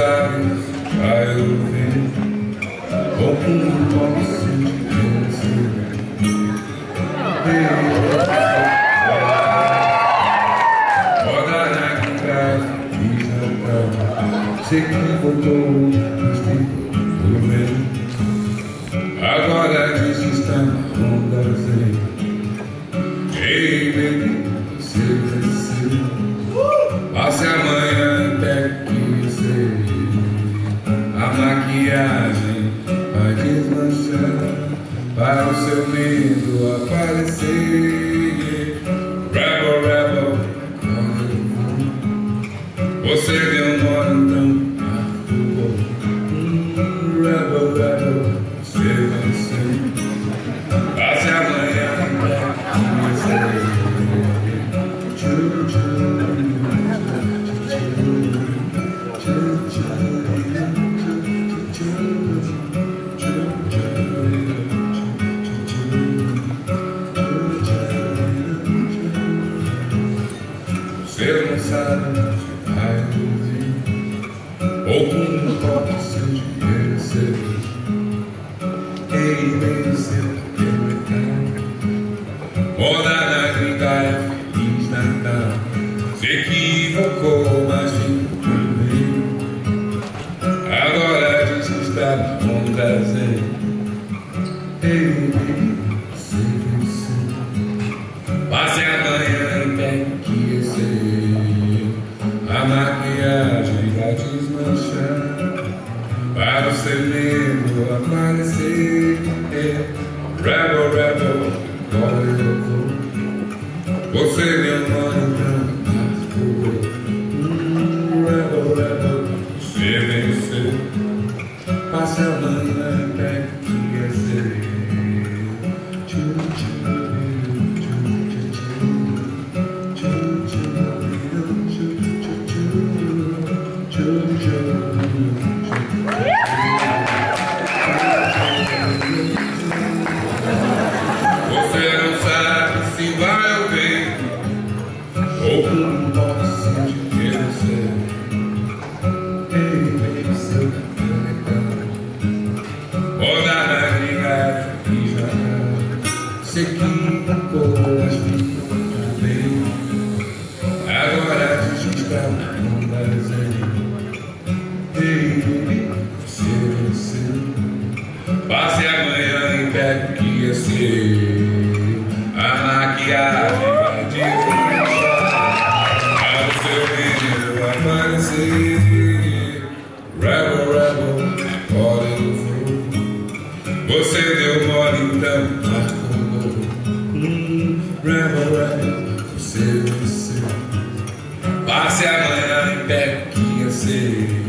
olhos a eu ver Como posso vencer Roda na guitarra e jantar tá. Sei que voltou o meu Agora desista, onda zero Ei, meu maquiagem vai desmanchar Para o seu medo aparecer Você não sabe se vai ouvir Ou um toque seja receber Ei, bem seu pecado Moda na gringa Feliz Natal Se equivocou, mas ficou bem Agora diz que está na onda zen Ei, A maquiagem vai desmanchar Para o seu medo aparecer Rebel, rebel, qual eu vou Você meu mano branco hum, Rebel, rebel, você. Venceu Passe amanhã em você A maquiagem de bruxa Ao seu medo aparecer Rebel, rebel, acorda do Você deu mole, então marcou Rebel, rebel, você venceu Passe amanhã e pega que ia ser